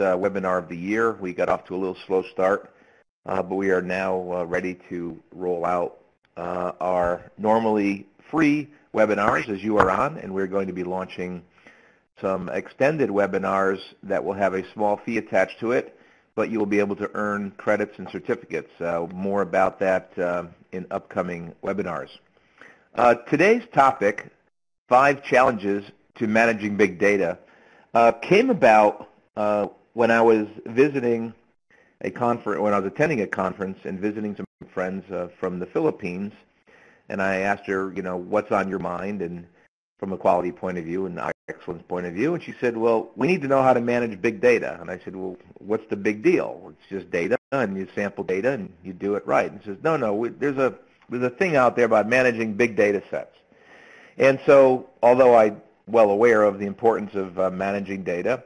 uh, webinar of the year. We got off to a little slow start, uh, but we are now uh, ready to roll out our normally free webinars as you are on, and we're going to be launching some extended webinars that will have a small fee attached to it, but you will be able to earn credits and certificates. Uh, more about that uh, in upcoming webinars. Uh, today's topic, five challenges to managing big data, came about when I was visiting a conference, when I was attending a conference and visiting some friends uh, from the Philippines, and I asked her, you know, what's on your mind, and from a quality point of view and excellence point of view, and she said, well, we need to know how to manage big data, and I said, well, what's the big deal? It's just data, and you sample data, and you do it right. And she says, no, no, we, there's a there's a thing out there about managing big data sets. And so, although I'm well aware of the importance of uh, managing data,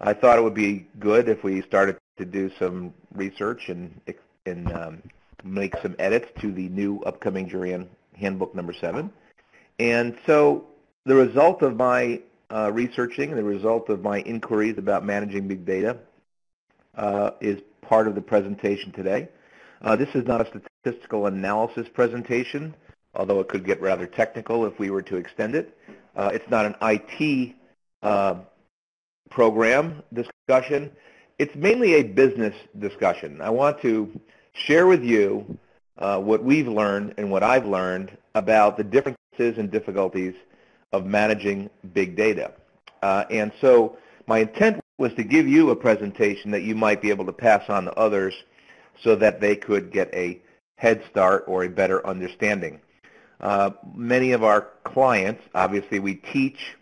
I thought it would be good if we started to do some research and, and um, make some edits to the new upcoming Juran Handbook number seven. And so the result of my uh, researching, the result of my inquiries about managing big data uh, is part of the presentation today. Uh, this is not a statistical analysis presentation, although it could get rather technical if we were to extend it. Uh, it's not an IT uh, program discussion. It's mainly a business discussion. I want to share with you uh, what we've learned and what I've learned about the differences and difficulties of managing big data. Uh, and so my intent was to give you a presentation that you might be able to pass on to others so that they could get a head start or a better understanding. Uh, many of our clients, obviously we teach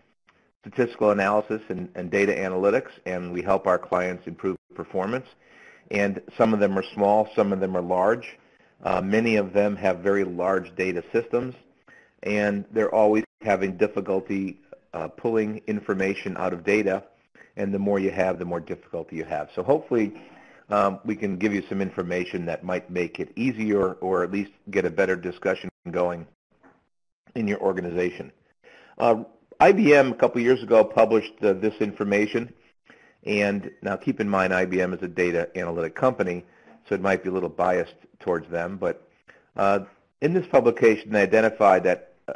statistical analysis and, and, data analytics, and we help our clients improve performance. And some of them are small, some of them are large. Uh, many of them have very large data systems, and they're always having difficulty uh, pulling information out of data, and the more you have, the more difficulty you have. So hopefully um, we can give you some information that might make it easier or at least get a better discussion going in your organization. Uh, IBM a couple years ago published uh, this information, and now keep in mind IBM is a data analytic company, so it might be a little biased towards them, but uh, in this publication they identified that uh,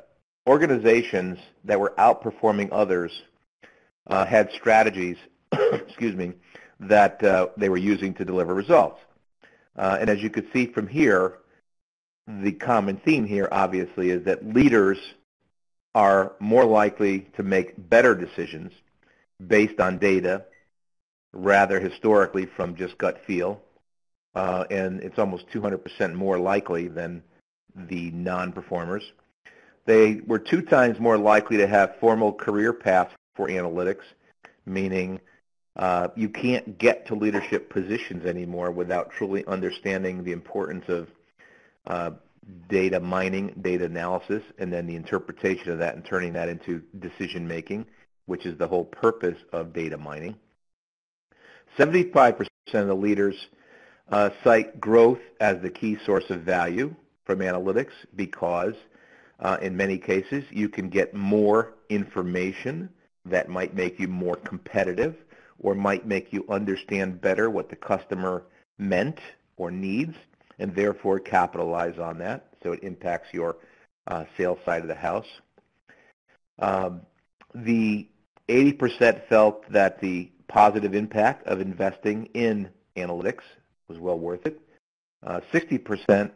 organizations that were outperforming others uh, had strategies, excuse me, that uh, they were using to deliver results. Uh, and as you could see from here, the common theme here obviously is that leaders are more likely to make better decisions based on data rather historically from just gut feel. Uh, and it's almost 200% more likely than the non-performers. They were two times more likely to have formal career paths for analytics, meaning uh, you can't get to leadership positions anymore without truly understanding the importance of uh, data mining, data analysis, and then the interpretation of that and turning that into decision making, which is the whole purpose of data mining. 75% of the leaders uh, cite growth as the key source of value from analytics because uh, in many cases you can get more information that might make you more competitive or might make you understand better what the customer meant or needs and therefore capitalize on that so it impacts your uh, sales side of the house. Um, the 80% felt that the positive impact of investing in analytics was well worth it. Uh, 60%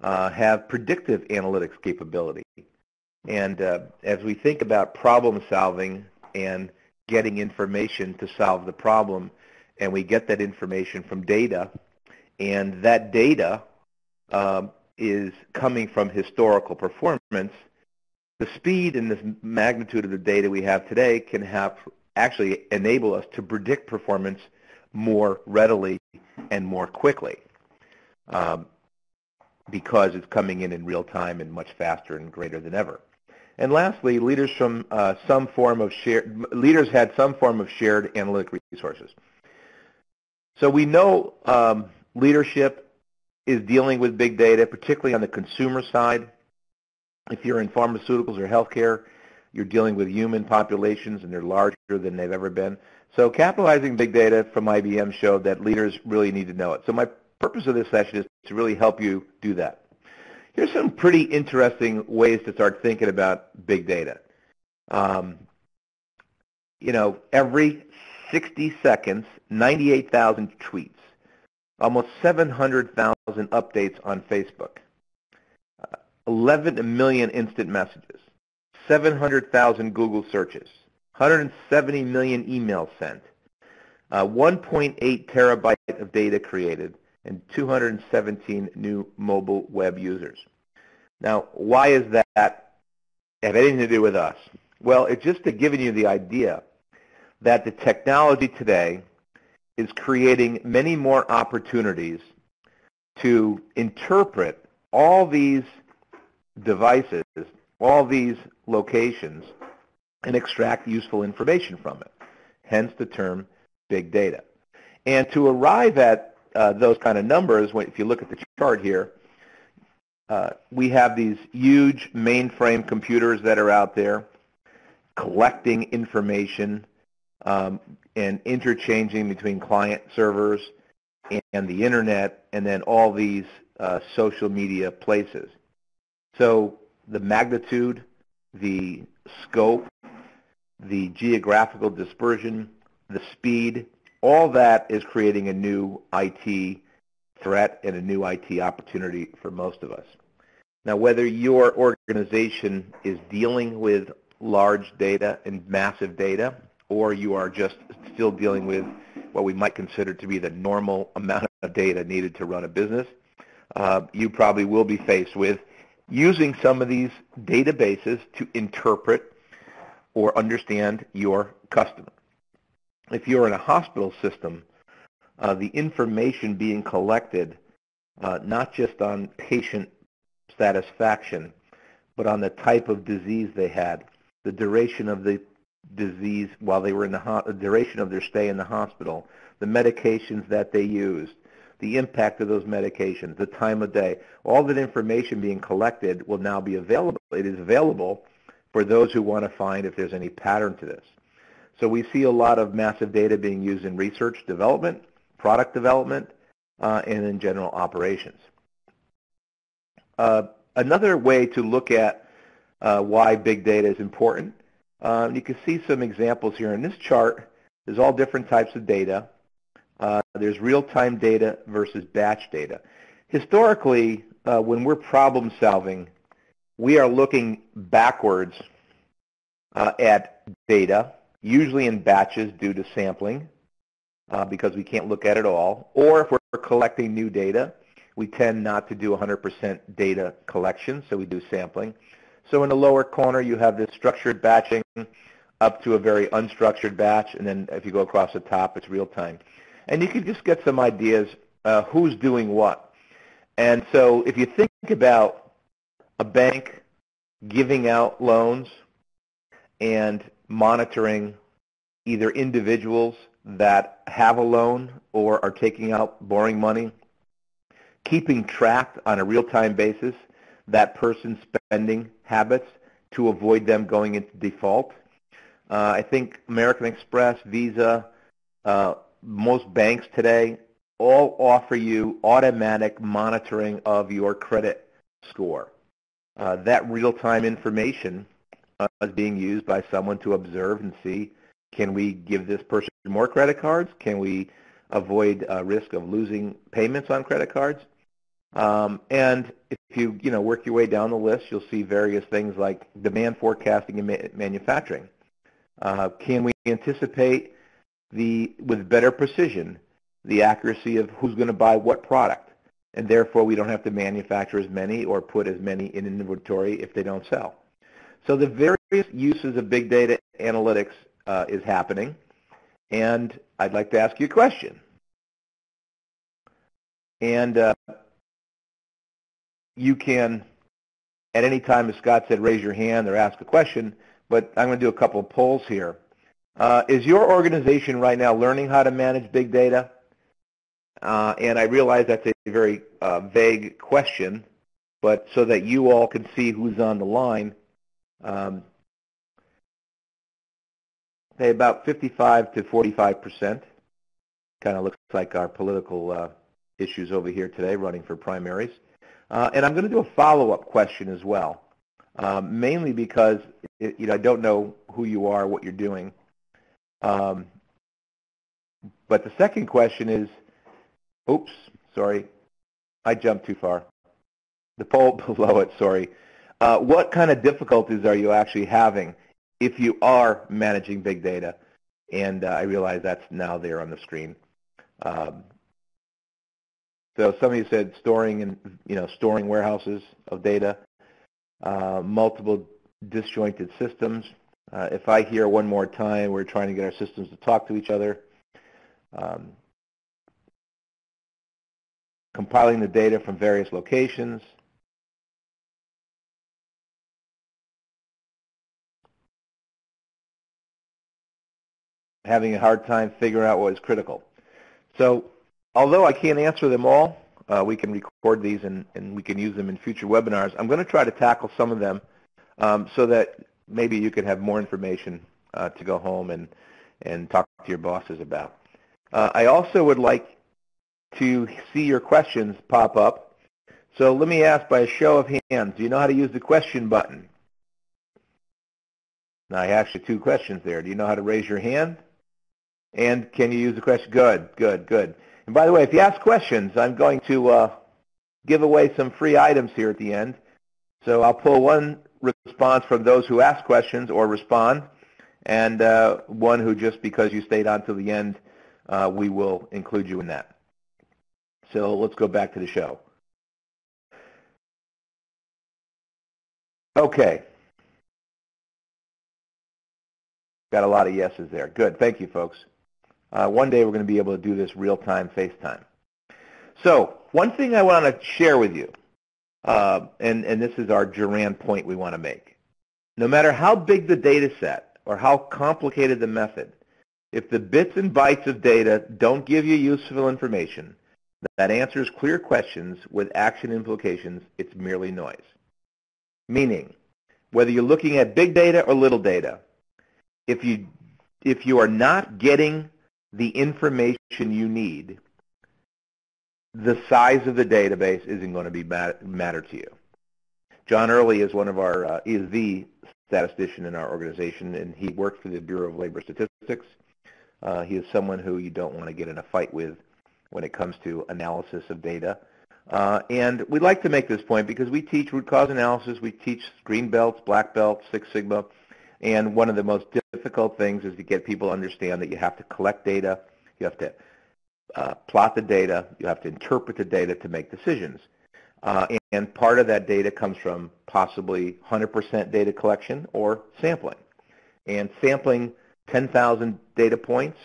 uh, have predictive analytics capability. And uh, as we think about problem solving and getting information to solve the problem, and we get that information from data, and that data um, is coming from historical performance, the speed and the magnitude of the data we have today can have actually enable us to predict performance more readily and more quickly um, because it's coming in in real time and much faster and greater than ever. And lastly, leaders from uh, some form of shared leaders had some form of shared analytic resources. So we know um, leadership is dealing with big data, particularly on the consumer side. If you're in pharmaceuticals or healthcare, you're dealing with human populations and they're larger than they've ever been. So capitalizing big data from IBM showed that leaders really need to know it. So my purpose of this session is to really help you do that. Here's some pretty interesting ways to start thinking about big data. Um, you know, every 60 seconds, 98,000 tweets, almost 700,000 updates on Facebook, uh, 11 million instant messages, 700,000 Google searches, 170 million emails sent, uh, 1.8 terabyte of data created, and 217 new mobile web users. Now, why is that have anything to do with us? Well, it's just to giving you the idea that the technology today is creating many more opportunities to interpret all these devices, all these locations, and extract useful information from it, hence the term big data. And to arrive at uh, those kind of numbers, if you look at the chart here, uh, we have these huge mainframe computers that are out there collecting information um, and interchanging between client servers and the internet and then all these uh, social media places. So the magnitude, the scope, the geographical dispersion, the speed, all that is creating a new IT threat and a new IT opportunity for most of us. Now, whether your organization is dealing with large data and massive data, or you are just still dealing with what we might consider to be the normal amount of data needed to run a business, uh, you probably will be faced with using some of these databases to interpret or understand your customer. If you're in a hospital system, uh, the information being collected, uh, not just on patient satisfaction, but on the type of disease they had, the duration of the disease while they were in the, ho- duration of their stay in the hospital, the medications that they used, the impact of those medications, the time of day. All that information being collected will now be available. It is available for those who want to find if there's any pattern to this. So we see a lot of massive data being used in research development, product development, uh, and in general operations. Uh, another way to look at uh, why big data is important, um, you can see some examples here. In this chart, there's all different types of data. Uh, there's real-time data versus batch data. Historically, uh, when we're problem solving, we are looking backwards uh, at data, usually in batches due to sampling uh, because we can't look at it all. Or if we're collecting new data, we tend not to do 100% data collection, so we do sampling. So in the lower corner, you have this structured batching up to a very unstructured batch, and then if you go across the top, it's real time. And you can just get some ideas uh, who's doing what. And so if you think about a bank giving out loans and monitoring either individuals that have a loan or are taking out borrowing money, keeping track on a real-time basis that person's spending habits to avoid them going into default. Uh, I think American Express, Visa, uh, most banks today all offer you automatic monitoring of your credit score. Uh, that real-time information uh, is being used by someone to observe and see can we give this person more credit cards? Can we avoid uh, risk of losing payments on credit cards? Um, and if you you know work your way down the list, you'll see various things like demand forecasting and ma- manufacturing. Uh, can we anticipate the with better precision the accuracy of who's going to buy what product, and therefore we don't have to manufacture as many or put as many in inventory if they don't sell. So the various uses of big data analytics uh, is happening, and I'd like to ask you a question. And uh, you can, at any time, as Scott said, raise your hand or ask a question, but I'm going to do a couple of polls here. Uh, is your organization right now learning how to manage big data? Uh, and I realize that's a very uh, vague question, but so that you all can see who's on the line, um, They about 55 to 45 percent. Kind of looks like our political uh, issues over here today, running for primaries. Uh, and I'm going to do a follow-up question as well, um, mainly because it, you know I don't know who you are, what you're doing. Um, but the second question is, oops, sorry, I jumped too far. The poll below it, sorry. Uh, what kind of difficulties are you actually having if you are managing big data? And uh, I realize that's now there on the screen. Um, so some of you said storing and you know storing warehouses of data, uh, multiple disjointed systems. Uh, if I hear one more time, we're trying to get our systems to talk to each other. Um, compiling the data from various locations. Having a hard time figuring out what is critical. So although I can't answer them all, uh, we can record these and, and we can use them in future webinars. I'm going to try to tackle some of them um, so that maybe you can have more information uh, to go home and, and talk to your bosses about. Uh, I also would like to see your questions pop up. So let me ask by a show of hands, do you know how to use the question button? Now I asked you two questions there. Do you know how to raise your hand? And can you use the question? Good, good, good. And by the way, if you ask questions, I'm going to uh, give away some free items here at the end. So I'll pull one response from those who ask questions or respond, and uh, one who just because you stayed on to the end, uh, we will include you in that. So let's go back to the show. Okay. Got a lot of yeses there. Good. Thank you, folks. Uh, one day we're going to be able to do this real-time FaceTime. So one thing I want to share with you, uh, and, and this is our Juran point we want to make. No matter how big the data set or how complicated the method, if the bits and bytes of data don't give you useful information that answers clear questions with action implications, it's merely noise. Meaning, whether you're looking at big data or little data, if you, if you are not getting the information you need, the size of the database isn't going to be matter to you. John Early is one of our uh, is the statistician in our organization, and he works for the Bureau of Labor Statistics. Uh, he is someone who you don't want to get in a fight with when it comes to analysis of data. Uh, and we like to make this point because we teach root cause analysis, we teach green belts, black belts, Six Sigma, and one of the most difficult things is to get people to understand that you have to collect data, you have to uh, plot the data, you have to interpret the data to make decisions. Uh, and, and part of that data comes from possibly 100% data collection or sampling. And sampling 10,000 data points,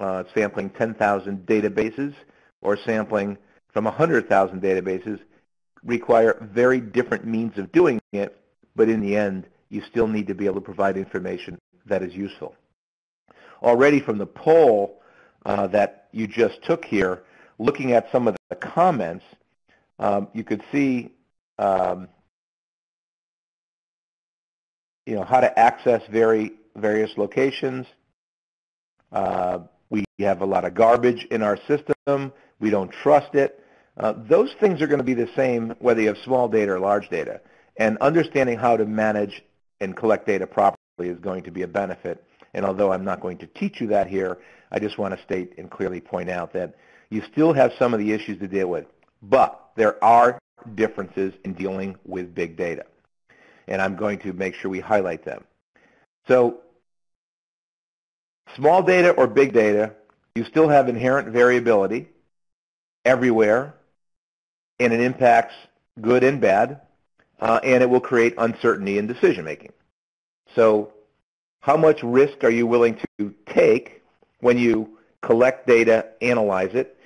uh, sampling 10,000 databases, or sampling from 100,000 databases require very different means of doing it, but in the end, you still need to be able to provide information that is useful. Already from the poll uh, that you just took here, looking at some of the comments, um, you could see um, you know, how to access very, various locations. Uh, we have a lot of garbage in our system. We don't trust it. Uh, those things are going to be the same whether you have small data or large data. And understanding how to manage and collect data properly is going to be a benefit. And although I'm not going to teach you that here, I just want to state and clearly point out that you still have some of the issues to deal with. But there are differences in dealing with big data. And I'm going to make sure we highlight them. So small data or big data, you still have inherent variability everywhere, and it impacts good and bad uh, and it will create uncertainty in decision making. So how much risk are you willing to take when you collect data, analyze it,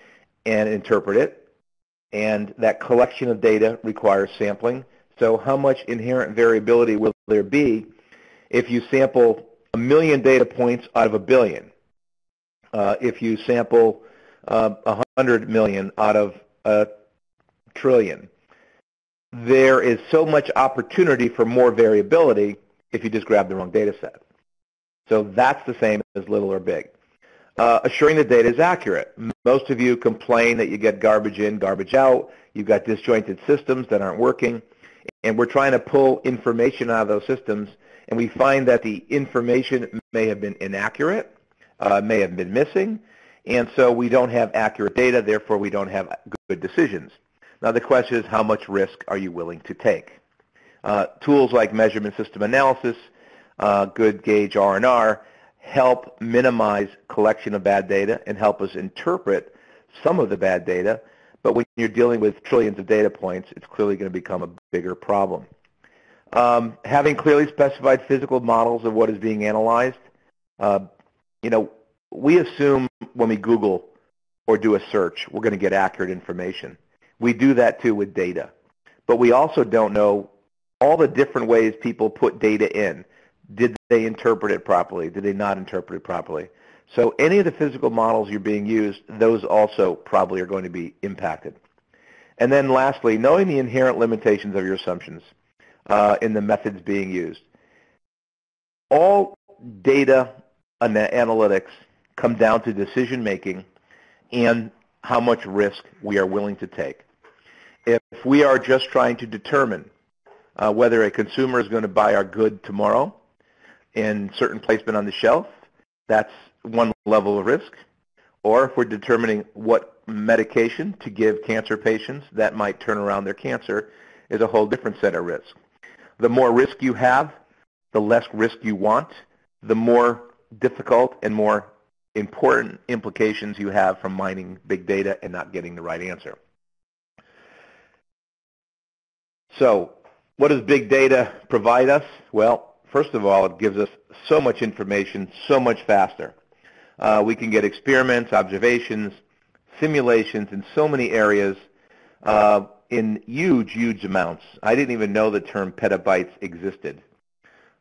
and interpret it? And that collection of data requires sampling. So how much inherent variability will there be if you sample a million data points out of a billion? Uh, if you sample uh, 100 million out of a trillion? There is so much opportunity for more variability if you just grab the wrong data set. So that's the same as little or big. Uh, assuring the data is accurate. Most of you complain that you get garbage in, garbage out. You've got disjointed systems that aren't working. And we're trying to pull information out of those systems. And we find that the information may have been inaccurate, uh, may have been missing. And so we don't have accurate data. Therefore, we don't have good decisions. Now, the question is, how much risk are you willing to take? Uh, tools like measurement system analysis, uh, good gauge R&R, help minimize collection of bad data and help us interpret some of the bad data. But when you're dealing with trillions of data points, it's clearly going to become a bigger problem. Um, having clearly specified physical models of what is being analyzed, uh, you know, we assume when we Google or do a search, we're going to get accurate information. We do that too with data. But we also don't know all the different ways people put data in. Did they interpret it properly? Did they not interpret it properly? So any of the physical models you're being used, those also probably are going to be impacted. And then lastly, knowing the inherent limitations of your assumptions uh, in the methods being used. All data and analytics come down to decision making and how much risk we are willing to take. If we are just trying to determine uh, whether a consumer is going to buy our good tomorrow in certain placement on the shelf, that's one level of risk. Or if we're determining what medication to give cancer patients that might turn around their cancer is a whole different set of risk. The more risk you have, the less risk you want, the more difficult and more important implications you have from mining big data and not getting the right answer. So what does big data provide us? Well, first of all, it gives us so much information so much faster. Uh, we can get experiments, observations, simulations in so many areas uh, in huge, huge amounts. I didn't even know the term petabytes existed.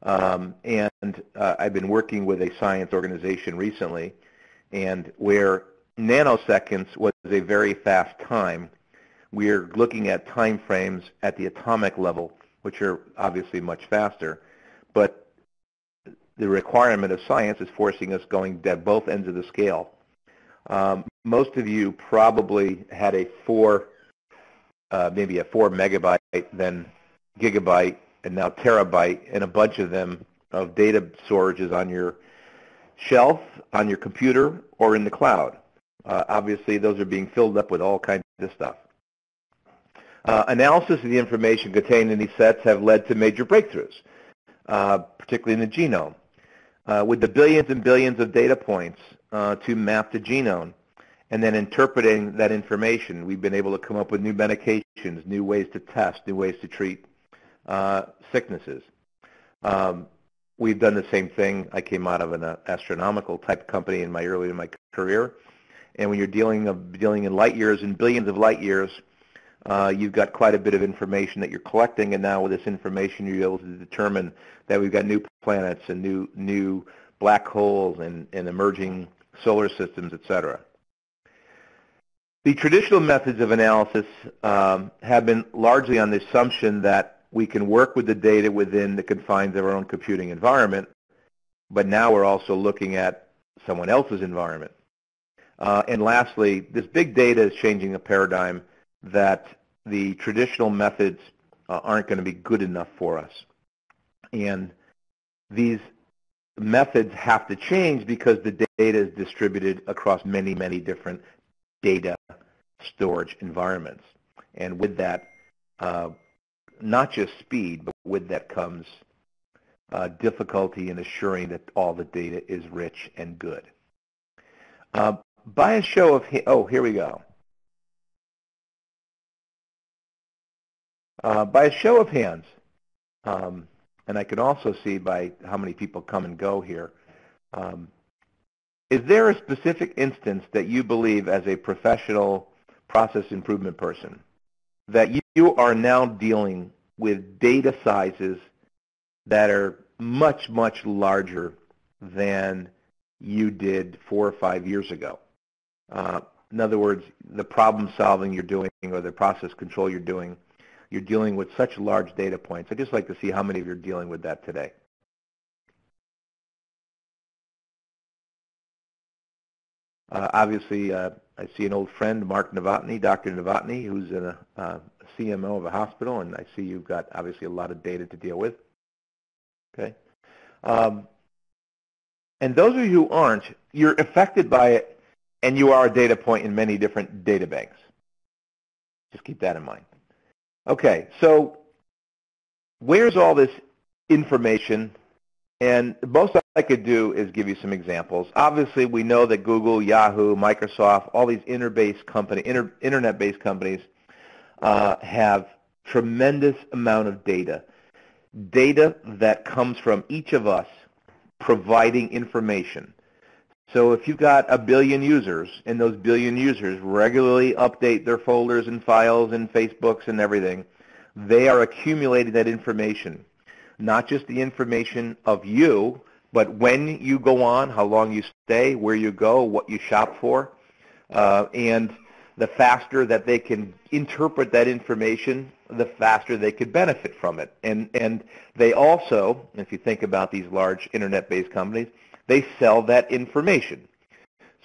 Um, and uh, I've been working with a science organization recently, and where nanoseconds was a very fast time, we're looking at time frames at the atomic level, which are obviously much faster. But the requirement of science is forcing us going at both ends of the scale. Um, most of you probably had a four, uh, maybe a four megabyte, then gigabyte, and now terabyte, and a bunch of them of data storages on your shelf, on your computer, or in the cloud. Uh, obviously, those are being filled up with all kinds of stuff. Uh, analysis of the information contained in these sets have led to major breakthroughs, uh, particularly in the genome. Uh, with the billions and billions of data points uh, to map the genome, and then interpreting that information, we've been able to come up with new medications, new ways to test, new ways to treat uh, sicknesses. Um, we've done the same thing. I came out of an uh, astronomical type company in my early in my career, and when you're dealing of dealing in light years and billions of light years, uh, you've got quite a bit of information that you're collecting, and now with this information, you're able to determine that we've got new planets and new new black holes and, and emerging solar systems, et cetera. The traditional methods of analysis um, have been largely on the assumption that we can work with the data within the confines of our own computing environment, but now we're also looking at someone else's environment. Uh, and lastly, this big data is changing the paradigm that the traditional methods uh, aren't going to be good enough for us. And these methods have to change because the data is distributed across many, many different data storage environments. And with that, uh, not just speed, but with that comes uh, difficulty in assuring that all the data is rich and good. Uh, by a show of, oh, here we go. Uh, by a show of hands, um, and I can also see by how many people come and go here, um, is there a specific instance that you believe as a professional process improvement person that you are now dealing with data sizes that are much, much larger than you did four or five years ago? Uh, in other words, the problem solving you're doing or the process control you're doing you're dealing with such large data points. I'd just like to see how many of you are dealing with that today. Uh, obviously, uh, I see an old friend, Mark Novotny, Dr. Novotny, who's a uh, CMO of a hospital, and I see you've got obviously a lot of data to deal with. Okay. Um, and those of you who aren't, you're affected by it, and you are a data point in many different data banks. Just keep that in mind. Okay, so where's all this information? And the most I could do is give you some examples. Obviously, we know that Google, Yahoo, Microsoft, all these company, inter, internet-based companies uh, have tremendous amount of data. Data that comes from each of us providing information. So if you've got a billion users and those billion users regularly update their folders and files and Facebooks and everything, they are accumulating that information. Not just the information of you, but when you go on, how long you stay, where you go, what you shop for, uh, and the faster that they can interpret that information, the faster they could benefit from it. And, and they also, if you think about these large internet-based companies, they sell that information.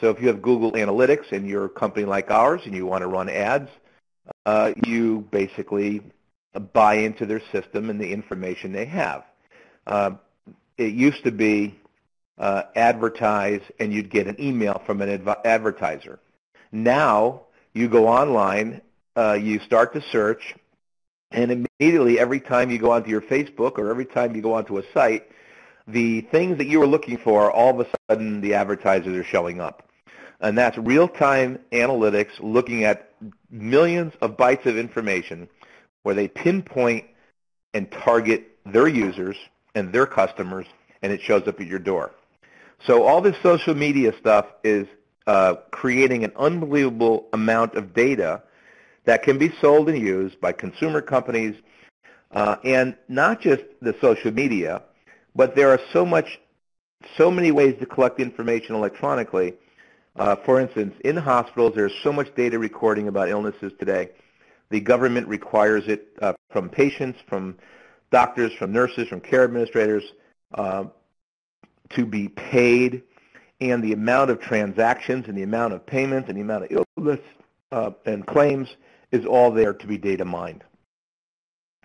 So if you have Google Analytics and you're a company like ours and you want to run ads, uh, you basically buy into their system and the information they have. Uh, it used to be uh, advertise and you'd get an email from an adv- advertiser. Now you go online, uh, you start to search, and immediately every time you go onto your Facebook or every time you go onto a site, the things that you were looking for, all of a sudden the advertisers are showing up. And that's real-time analytics looking at millions of bytes of information where they pinpoint and target their users and their customers, and it shows up at your door. So all this social media stuff is uh, creating an unbelievable amount of data that can be sold and used by consumer companies, uh, and not just the social media, but there are so much, so many ways to collect information electronically. Uh, for instance, in hospitals, there's so much data recording about illnesses today. The government requires it uh, from patients, from doctors, from nurses, from care administrators uh, to be paid, and the amount of transactions and the amount of payments and the amount of illness uh, and claims is all there to be data mined.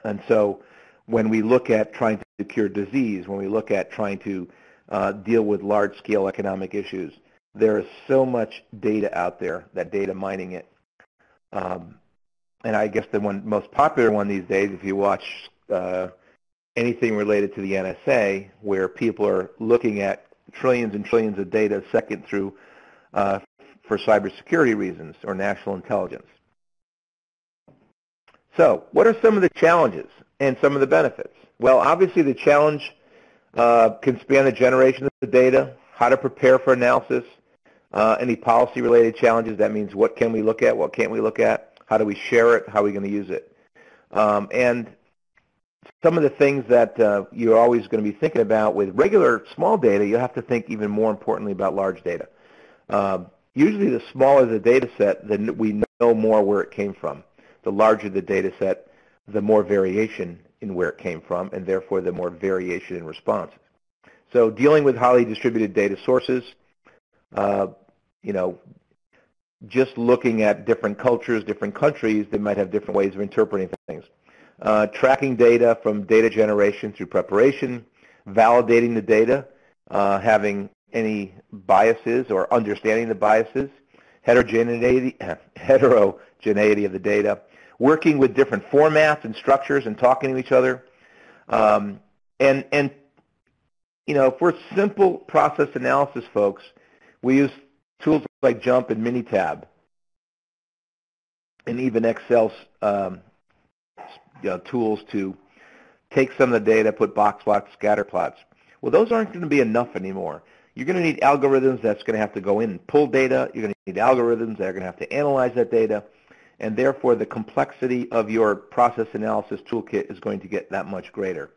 And so when we look at trying to cure disease, when we look at trying to uh, deal with large-scale economic issues, there is so much data out there, that data mining it. Um, and I guess the one most popular one these days, if you watch uh, anything related to the NSA, where people are looking at trillions and trillions of data a second through uh, for cybersecurity reasons or national intelligence. So what are some of the challenges and some of the benefits? Well, obviously the challenge uh, can span the generation of the data, how to prepare for analysis, uh, any policy-related challenges. That means what can we look at, what can't we look at, how do we share it, how are we going to use it. Um, and some of the things that uh, you're always going to be thinking about with regular small data, you have to think even more importantly about large data. Uh, usually the smaller the data set, then we know more where it came from. The larger the data set, the more variation in where it came from, and therefore the more variation in responses. So dealing with highly distributed data sources, uh, you know, just looking at different cultures, different countries, they might have different ways of interpreting things uh, tracking data from data generation through preparation, validating the data, uh, having any biases or understanding the biases, heterogeneity, heterogeneity of the data, working with different formats and structures and talking to each other. Um, and, and, you know, for simple process analysis folks, we use tools like JMP and Minitab and even Excel's um, you know, tools to take some of the data, put box plots, scatter plots. Well, those aren't going to be enough anymore. You're going to need algorithms that's going to have to go in and pull data. You're going to need algorithms that are going to have to analyze that data. And therefore, the complexity of your process analysis toolkit is going to get that much greater.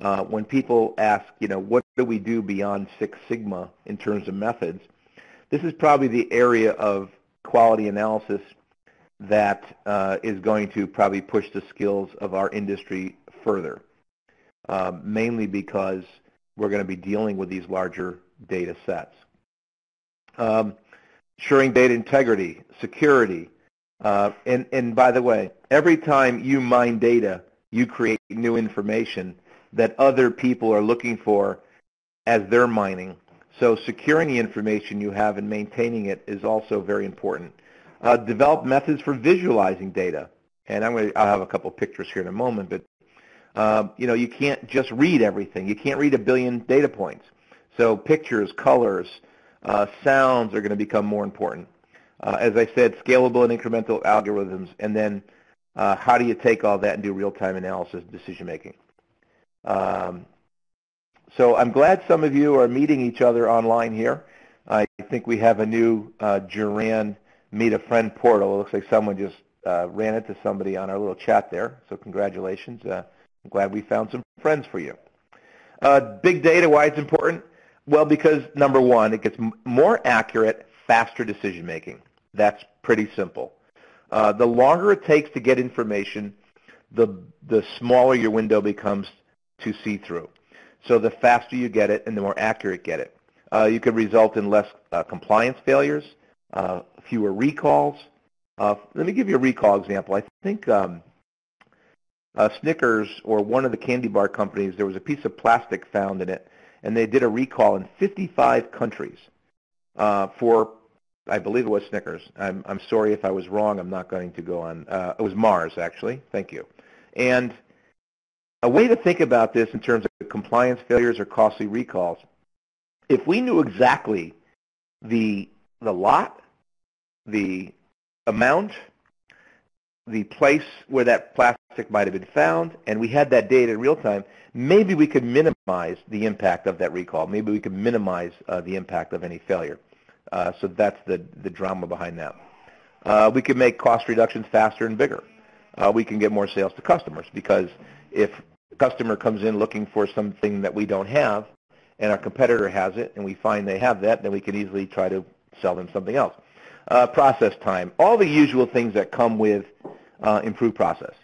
Uh, when people ask, you know, what do we do beyond Six Sigma in terms of methods, this is probably the area of quality analysis that uh, is going to probably push the skills of our industry further, um, mainly because we're going to be dealing with these larger data sets. Um, ensuring data integrity, security. Uh, and, and by the way, every time you mine data, you create new information that other people are looking for as they're mining. So securing the information you have and maintaining it is also very important. Uh, develop methods for visualizing data. And I'm going to, I'll have a couple pictures here in a moment, but uh, you know, you can't just read everything. You can't read a billion data points. So pictures, colors, uh, sounds are going to become more important. Uh, as I said, scalable and incremental algorithms, and then uh, how do you take all that and do real-time analysis and decision making? Um, so I'm glad some of you are meeting each other online here. I think we have a new uh, Juran Meet a Friend portal. It looks like someone just uh, ran into somebody on our little chat there, so congratulations. Uh, I'm glad we found some friends for you. Uh, big data, why it's important? Well, because number one, it gets more accurate, faster decision making. That's pretty simple. Uh, the longer it takes to get information, the, the smaller your window becomes to see through. So the faster you get it and the more accurate get it. Uh, you could result in less uh, compliance failures, uh, fewer recalls. Uh, let me give you a recall example. I think um, uh, Snickers or one of the candy bar companies, there was a piece of plastic found in it, and they did a recall in 55 countries for, I believe it was Snickers. I'm, I'm sorry if I was wrong. I'm not going to go on. Uh, it was Mars, actually. Thank you. And a way to think about this in terms of compliance failures or costly recalls, if we knew exactly the, the lot, the amount, the place where that plastic might have been found, and we had that data in real time, maybe we could minimize the impact of that recall. Maybe we could minimize uh, the impact of any failure. Uh, so that's the, the drama behind that. Uh, we can make cost reductions faster and bigger. Uh, we can get more sales to customers because if a customer comes in looking for something that we don't have and our competitor has it and we find they have that, then we can easily try to sell them something else. Uh, process time, all the usual things that come with uh, improved process.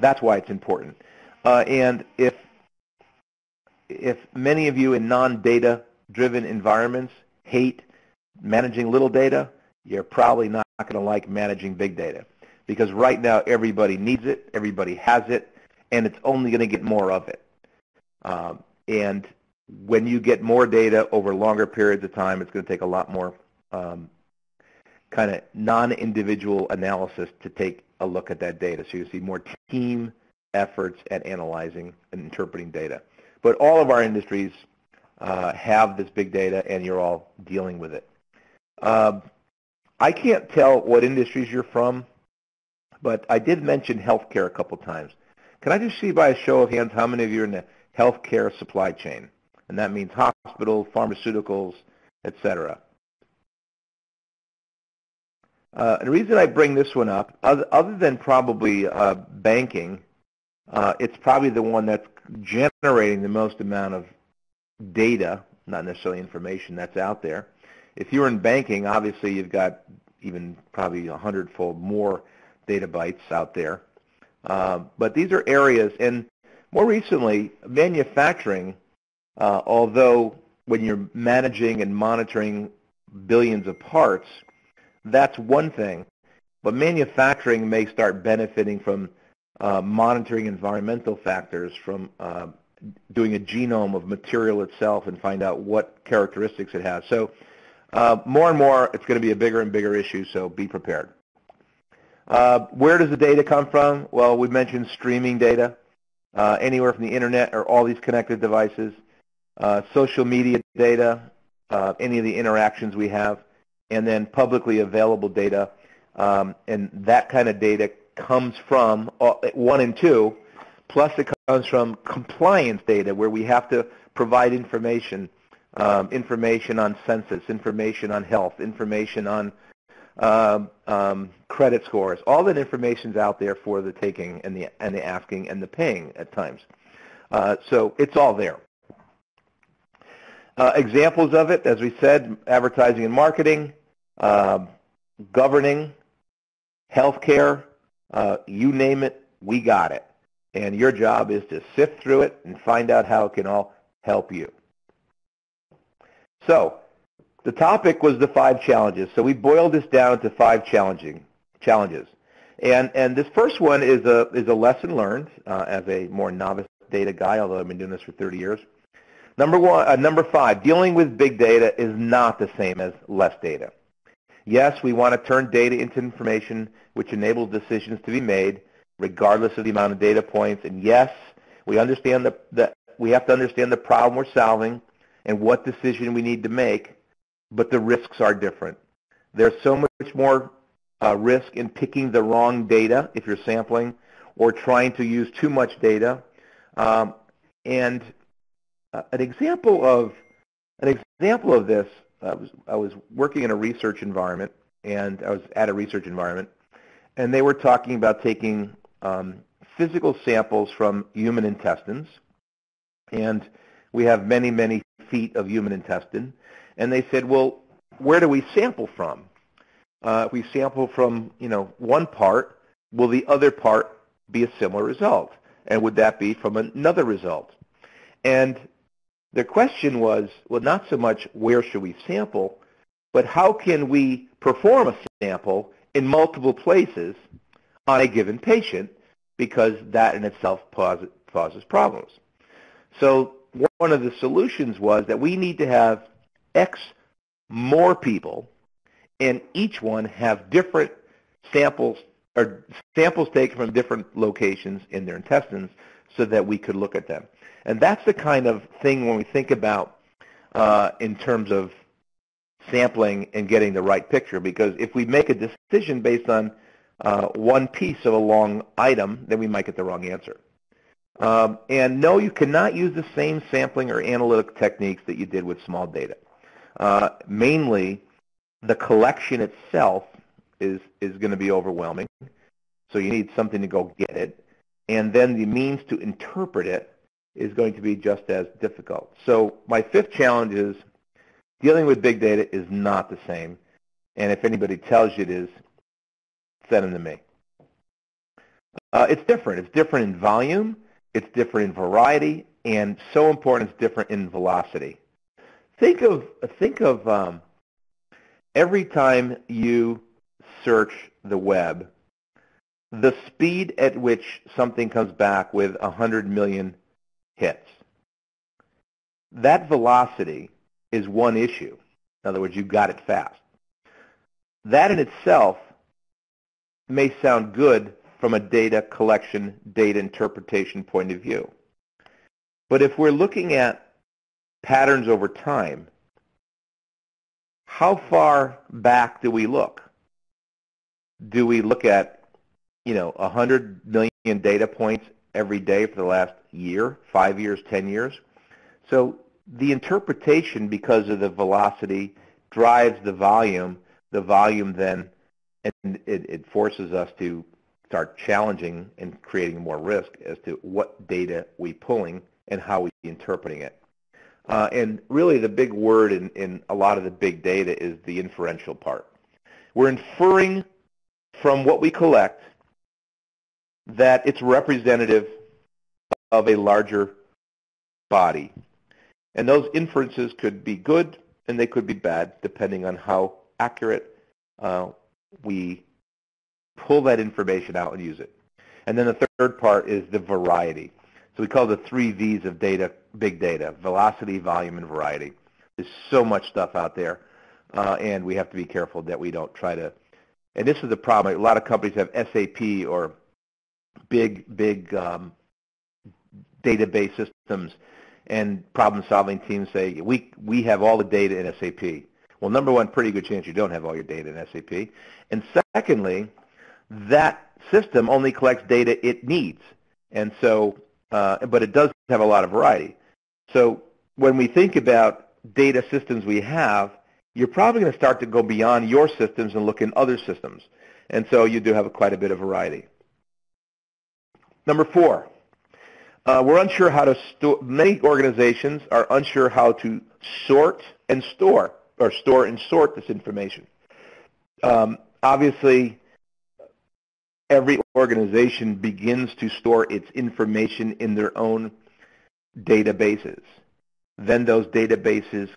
That's why it's important. And if if many of you in non-data driven environments hate managing little data, you're probably not going to like managing big data because right now everybody needs it, everybody has it, and it's only going to get more of it. Um, and when you get more data over longer periods of time, it's going to take a lot more um, kind of non-individual analysis to take a look at that data. So you see more team efforts at analyzing and interpreting data. But all of our industries uh, have this big data, and you're all dealing with it. Uh, I can't tell what industries you're from, but I did mention healthcare a couple times. Can I just see by a show of hands how many of you are in the healthcare supply chain? And that means hospitals, pharmaceuticals, etc. Uh, the reason I bring this one up, other, other than probably uh, banking, uh, it's probably the one that's generating the most amount of data, not necessarily information that's out there. If you're in banking, obviously you've got even probably a hundredfold more data bytes out there. Uh, but these are areas, and more recently, manufacturing, uh, although when you're managing and monitoring billions of parts, that's one thing. But manufacturing may start benefiting from uh, monitoring environmental factors, from uh, doing a genome of material itself and find out what characteristics it has. So uh, more and more, it's going to be a bigger and bigger issue, so be prepared. Uh, where does the data come from? Well, we mentioned streaming data, uh, anywhere from the internet or all these connected devices, uh, social media data, any of the interactions we have and then publicly available data. Um, and that kind of data comes from uh, one and two, plus it comes from compliance data where we have to provide information, um, information on census, information on health, information on um, um, credit scores. All that information is out there for the taking and the, and the asking and the paying at times. Uh, so it's all there. Uh, examples of it, as we said, advertising and marketing, uh, governing, healthcare, uh, you name it, we got it. And your job is to sift through it and find out how it can all help you. So The topic was the five challenges. So we boiled this down to five challenging challenges. And, and this first one is a, is a lesson learned uh, as a more novice data guy, although I've been doing this for 30 years. Number one, uh, number five, dealing with big data is not the same as less data. Yes, we want to turn data into information which enables decisions to be made regardless of the amount of data points. And yes, we understand the, the we have to understand the problem we're solving and what decision we need to make, but the risks are different. There's so much more uh, risk in picking the wrong data if you're sampling or trying to use too much data. Um, and uh, an example of an example of this, I was, I was working in a research environment, and I was at a research environment, and they were talking about taking um, physical samples from human intestines, and we have many, many feet of human intestine, and they said, well, where do we sample from? Uh, if we sample from, you know, one part, will the other part be a similar result? And would that be from another result? And the question was, well, not so much where should we sample, but how can we perform a sample in multiple places on a given patient because that in itself causes problems. So one of the solutions was that we need to have X more people and each one have different samples or samples taken from different locations in their intestines so that we could look at them. And that's the kind of thing when we think about uh, in terms of sampling and getting the right picture because if we make a decision based on uh, one piece of a long item, then we might get the wrong answer. Um, and no, you cannot use the same sampling or analytic techniques that you did with small data. Uh, mainly, the collection itself is, is going to be overwhelming. So you need something to go get it. And then the means to interpret it is going to be just as difficult. So my fifth challenge is dealing with big data is not the same. And if anybody tells you it is, send them to me. Uh, it's different. It's different in volume. It's different in variety. And so important, it's different in velocity. Think of, think of um, every time you search the web, the speed at which something comes back with 100 million hits. That velocity is one issue. In other words, you got it fast. That in itself may sound good from a data collection, data interpretation point of view. But if we're looking at patterns over time, how far back do we look? Do we look at, you know, 100 million data points every day for the last year, five years, 10 years? So the interpretation, because of the velocity, drives the volume. The volume then, and it, it forces us to start challenging and creating more risk as to what data we're pulling and how we're interpreting it. Uh, and really the big word in, in a lot of the big data is the inferential part. We're inferring from what we collect that it's representative of a larger body. And those inferences could be good and they could be bad depending on how accurate uh, we pull that information out and use it. And then the third part is the variety. So we call the three V's of data, big data, velocity, volume, and variety. There's so much stuff out there, uh, and we have to be careful that we don't try to, and this is the problem. A lot of companies have SAP or big, big um, database systems and problem-solving teams say, we, we have all the data in SAP. Well, number one, pretty good chance you don't have all your data in SAP. And secondly, that system only collects data it needs. And so, uh, but it does have a lot of variety. So when we think about data systems we have, you're probably going to start to go beyond your systems and look in other systems. And so you do have quite a bit of variety. Number four, uh, we're unsure how to store, many organizations are unsure how to sort and store, or store and sort this information. Um, obviously, every organization begins to store its information in their own databases. Then those databases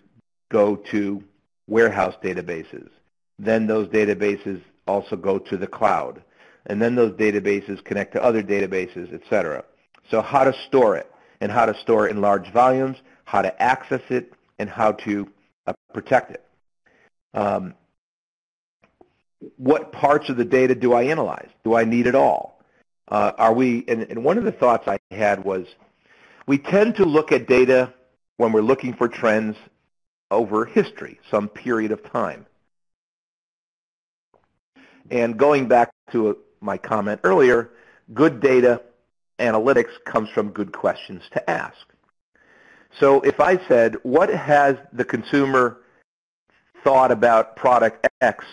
go to warehouse databases. Then those databases also go to the cloud. And then those databases connect to other databases, etc. So how to store it and how to store it in large volumes, how to access it, and how to uh, protect it. Um, what parts of the data do I analyze? Do I need it all? Uh, are we? And, and one of the thoughts I had was, we tend to look at data when we're looking for trends over history, some period of time. And going back to my comment earlier, good data analytics comes from good questions to ask. So if I said, what has the consumer thought about product X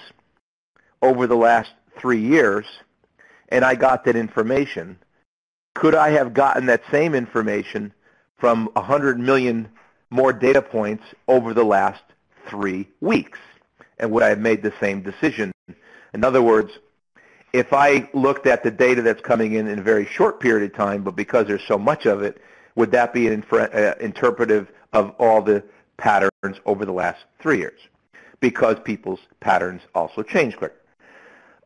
over the last three years, and I got that information, could I have gotten that same information from 100 million more data points over the last three weeks? And would I have made the same decision? In other words, if I looked at the data that's coming in in a very short period of time, but because there's so much of it, would that be an uh, interpretive of all the patterns over the last three years? Because people's patterns also change quicker.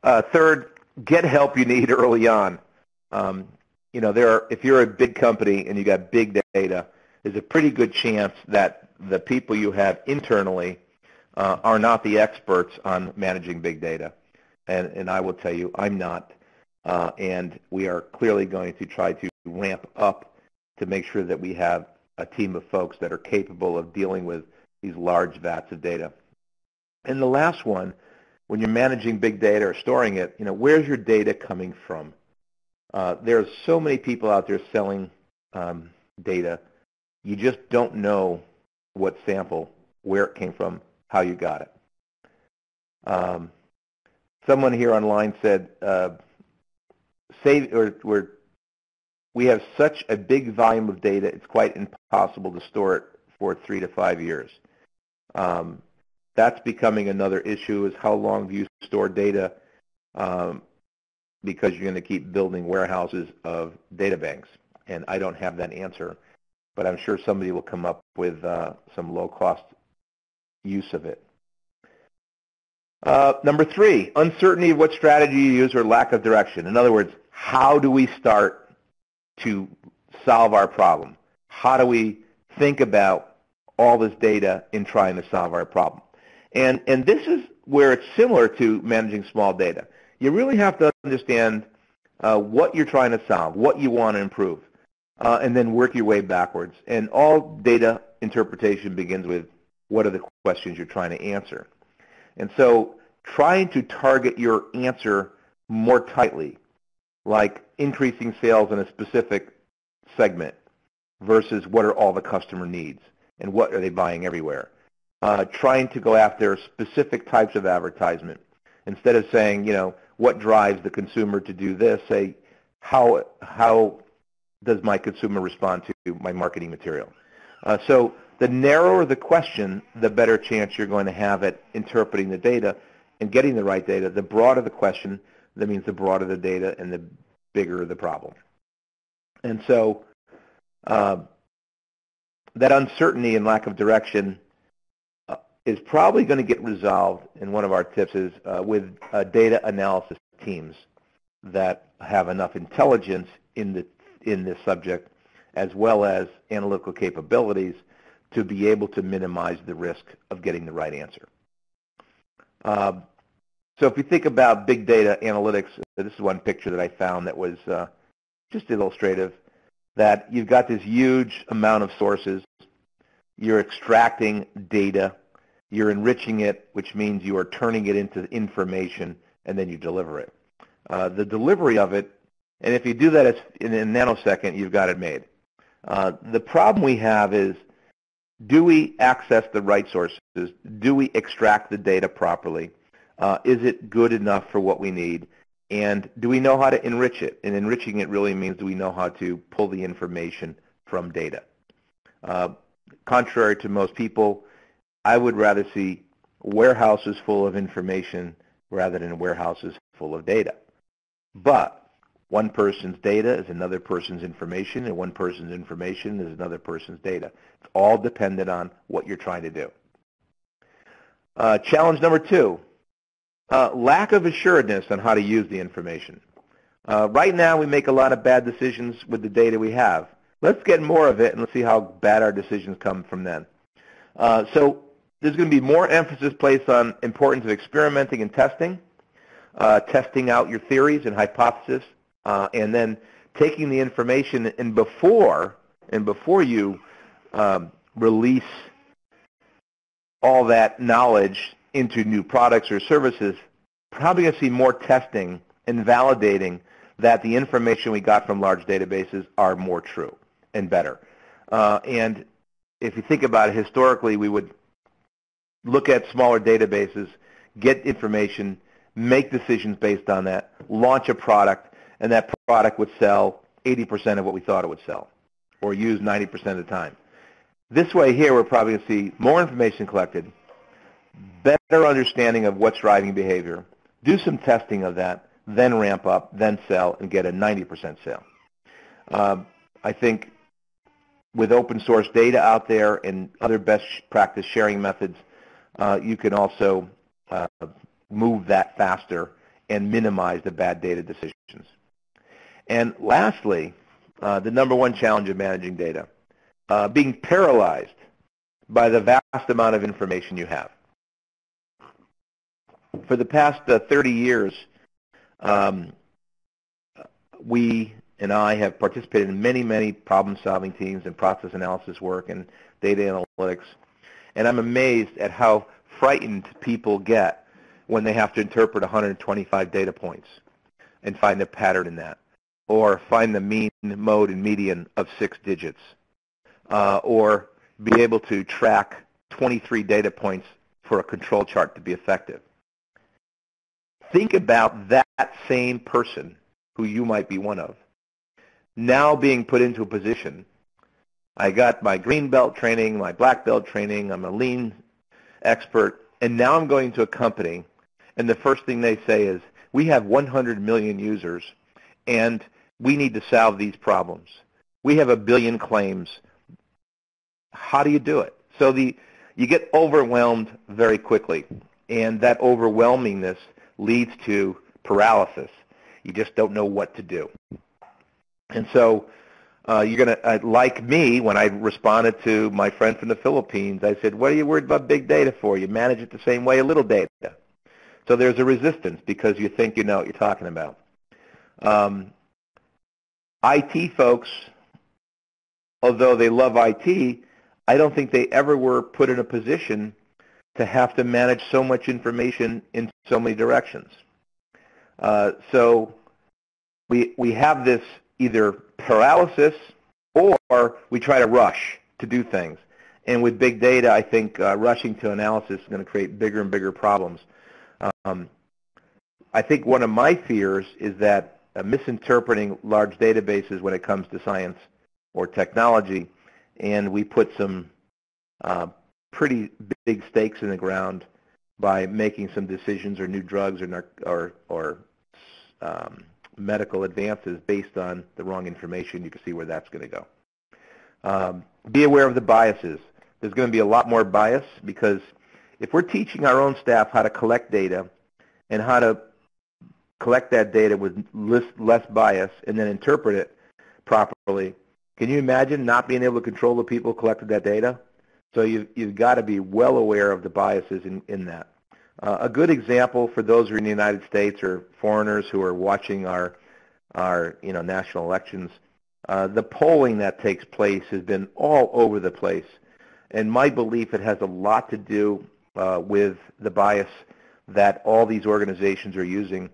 Uh, third, get help you need early on. Um, you know, there are, if you're a big company and you got big data, there's a pretty good chance that the people you have internally uh, are not the experts on managing big data. And, and I will tell you, I'm not. Uh, and we are clearly going to try to ramp up to make sure that we have a team of folks that are capable of dealing with these large vats of data. And the last one, when you're managing big data or storing it, you know, where's your data coming from? Uh, there's so many people out there selling um, data. You just don't know what sample, where it came from, how you got it. Um, someone here online said, uh, save or, or we have such a big volume of data, it's quite impossible to store it for three to five years. Um, that's becoming another issue is how long do you store data um, because you're going to keep building warehouses of data banks. And I don't have that answer, but I'm sure somebody will come up with uh, some low-cost use of it. Uh, number three, uncertainty of what strategy you use or lack of direction. In other words, how do we start to solve our problem? How do we think about all this data in trying to solve our problem? And, and this is where it's similar to managing small data. You really have to understand uh, what you're trying to solve, what you want to improve, uh, and then work your way backwards. And all data interpretation begins with what are the questions you're trying to answer. And so trying to target your answer more tightly like increasing sales in a specific segment versus what are all the customer needs and what are they buying everywhere. Uh, trying to go after specific types of advertisement instead of saying, you know, what drives the consumer to do this, say, how, how does my consumer respond to my marketing material? Uh, so the narrower the question, the better chance you're going to have at interpreting the data and getting the right data. The broader the question, that means the broader the data and the bigger the problem. And so uh, that uncertainty and lack of direction is probably going to get resolved, and one of our tips is uh, with uh, data analysis teams that have enough intelligence in, the, in this subject as well as analytical capabilities to be able to minimize the risk of getting the right answer. Uh, so if you think about big data analytics, this is one picture that I found that was uh, just illustrative, that you've got this huge amount of sources. You're extracting data. You're enriching it, which means you are turning it into information, and then you deliver it. Uh, the delivery of it, and if you do that in a nanosecond, you've got it made. Uh, the problem we have is, do we access the right sources? Do we extract the data properly? Uh, is it good enough for what we need? And do we know how to enrich it? And enriching it really means do we know how to pull the information from data? Uh, contrary to most people, I would rather see warehouses full of information rather than warehouses full of data. But one person's data is another person's information, and one person's information is another person's data. It's all dependent on what you're trying to do. Uh, challenge number two, uh, lack of assuredness on how to use the information. Uh, right now, we make a lot of bad decisions with the data we have. Let's get more of it and let's see how bad our decisions come from then. Uh, so there's going to be more emphasis placed on importance of experimenting and testing, uh, testing out your theories and hypotheses, uh, and then taking the information and before and before you um, release all that knowledge into new products or services, probably going to see more testing and validating that the information we got from large databases are more true and better. Uh, and if you think about it, historically, we would look at smaller databases, get information, make decisions based on that, launch a product, and that product would sell 80% of what we thought it would sell or use 90% of the time. This way here, we're probably going to see more information collected, better understanding of what's driving behavior, do some testing of that, then ramp up, then sell, and get a 90% sale. Uh, I think with open source data out there and other best practice sharing methods, uh, you can also uh, move that faster and minimize the bad data decisions. And lastly, uh, the number one challenge of managing data, uh, being paralyzed by the vast amount of information you have. For the past uh, 30 years, um, we and I have participated in many, many problem-solving teams and process analysis work and data analytics, and I'm amazed at how frightened people get when they have to interpret 125 data points and find a pattern in that or find the mean, mode, and median of six digits, uh, or be able to track 23 data points for a control chart to be effective. Think about that same person who you might be one of, now being put into a position. I got my green belt training, my black belt training, I'm a lean expert, and now I'm going to a company, and the first thing they say is, we have 100 million users, and we need to solve these problems. We have a billion claims. How do you do it? So the you get overwhelmed very quickly, and that overwhelmingness leads to paralysis. You just don't know what to do. And so uh, you're going to, uh, like me, when I responded to my friend from the Philippines, I said, what are you worried about big data for? You manage it the same way a little data. So there's a resistance because you think you know what you're talking about. Um, IT folks, although they love IT, I don't think they ever were put in a position to have to manage so much information in so many directions. Uh, so we, we have this either paralysis or we try to rush to do things. And with big data, I think uh, rushing to analysis is going to create bigger and bigger problems. Um, I think one of my fears is that uh, misinterpreting large databases when it comes to science or technology, and we put some uh, pretty big stakes in the ground by making some decisions or new drugs or or, or um, medical advances based on the wrong information. You can see where that's going to go. Um, be aware of the biases. There's going to be a lot more bias because if we're teaching our own staff how to collect data and how to collect that data with less bias, and then interpret it properly. Can you imagine not being able to control the people who collected that data? So you, you've got to be well aware of the biases in, in that. Uh, a good example for those who are in the United States or foreigners who are watching our, our you know, national elections, uh, the polling that takes place has been all over the place. And my belief, it has a lot to do uh, with the bias that all these organizations are using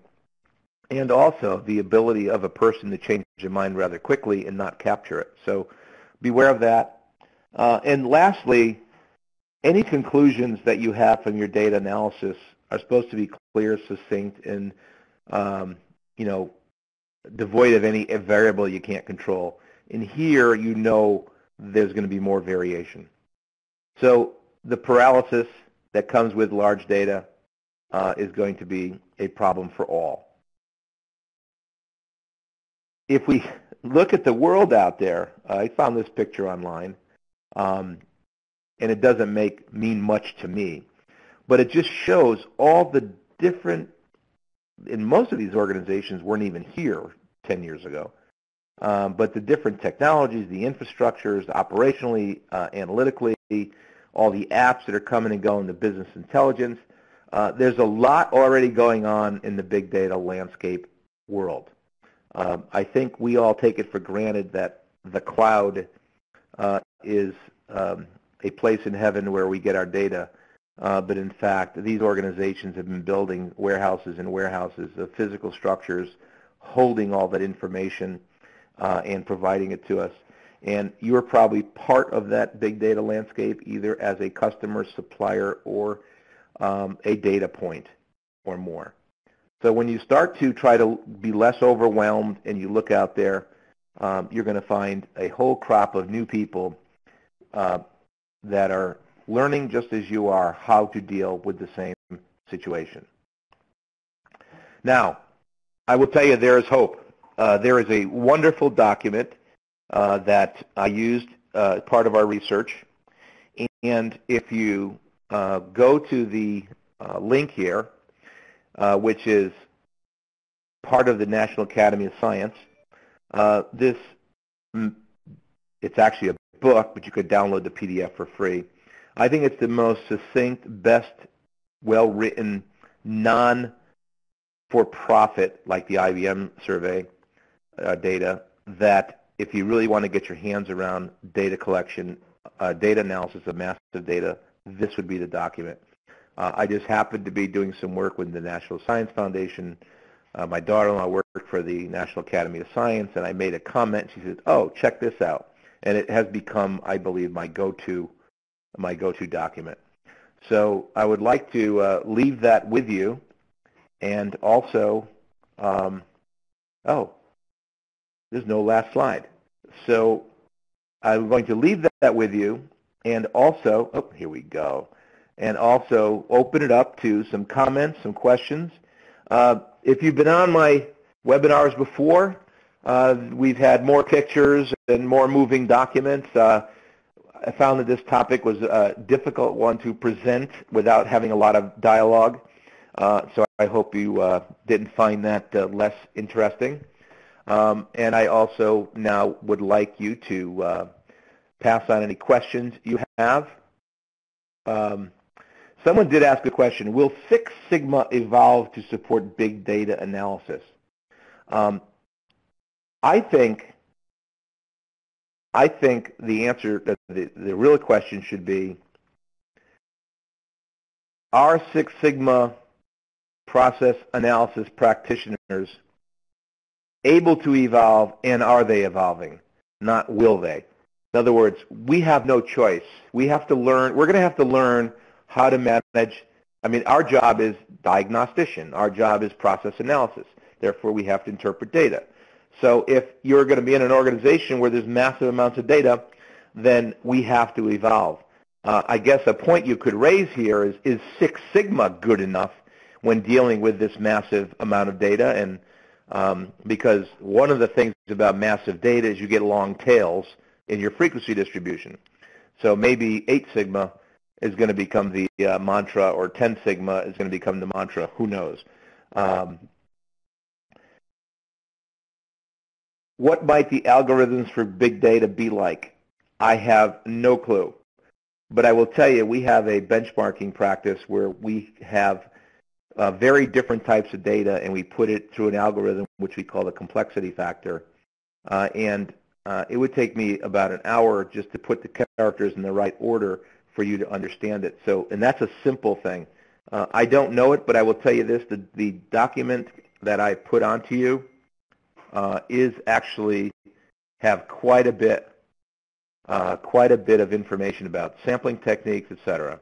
and also the ability of a person to change their mind rather quickly and not capture it. So beware of that. Uh, and lastly, any conclusions that you have from your data analysis are supposed to be clear, succinct, and um, you know devoid of any variable you can't control. And here, you know there's going to be more variation. So the paralysis that comes with large data uh, is going to be a problem for all if we look at the world out there, uh, I found this picture online, um, and it doesn't make mean much to me. but it just shows all the different, in most of these organizations weren't even here 10 years ago, um, but the different technologies, the infrastructures, operationally, uh, analytically, all the apps that are coming and going, the business intelligence. Uh, there's a lot already going on in the big data landscape world. Um, I think we all take it for granted that the cloud uh, is um, a place in heaven where we get our data. Uh, but in fact, these organizations have been building warehouses and warehouses of physical structures holding all that information uh, and providing it to us. And you are probably part of that big data landscape either as a customer, supplier, or um, a data point or more. So when you start to try to be less overwhelmed and you look out there, um, you're going to find a whole crop of new people uh, that are learning just as you are how to deal with the same situation. Now, I will tell you there is hope. Uh, there is a wonderful document uh, that I used uh, part of our research. And if you uh, go to the uh, link here, uh, which is part of the National Academy of Science, this mm, it's actually a book, but you could download the PDF for free. I think it's the most succinct, best, well-written, non-for-profit, like the IBM survey uh, data, that if you really want to get your hands around data collection, uh, data analysis of massive data, this would be the document. Uh, I just happened to be doing some work with the National Science Foundation. Uh, my daughter-in-law worked for the National Academy of Science, and I made a comment. She said, oh, check this out and it has become, I believe, my go-to my go-to document. So I would like to uh, leave that with you, and also, um, oh, there's no last slide. So I'm going to leave that with you, and also, oh, here we go, and also open it up to some comments, some questions. Uh, if you've been on my webinars before, uh, we've had more pictures and more moving documents. Uh, I found that this topic was a difficult one to present without having a lot of dialogue. Uh, so I hope you uh, didn't find that uh, less interesting. Um, and I also now would like you to uh, pass on any questions you have. Um, someone did ask a question, will Six Sigma evolve to support big data analysis? Um, I think I think the answer, the, the real question should be, are Six Sigma process analysis practitioners able to evolve and are they evolving? Not will they. In other words, we have no choice. We have to learn, we're going to have to learn how to manage, I mean, our job is diagnostician. Our job is process analysis. Therefore, we have to interpret data. So if you're going to be in an organization where there's massive amounts of data, then we have to evolve. Uh, I guess a point you could raise here is, is Six Sigma good enough when dealing with this massive amount of data? And um, because one of the things about massive data is you get long tails in your frequency distribution. So maybe 8 Sigma is going to become the uh, mantra or 10 Sigma is going to become the mantra. Who knows? Um, What might the algorithms for big data be like? I have no clue. But I will tell you, we have a benchmarking practice where we have uh, very different types of data and we put it through an algorithm which we call the complexity factor. Uh, and uh, it would take me about an hour just to put the characters in the right order for you to understand it. So, and that's a simple thing. Uh, I don't know it, but I will tell you this, the, the document that I put onto you uh, is actually have quite a bit, uh, quite a bit of information about sampling techniques, etc.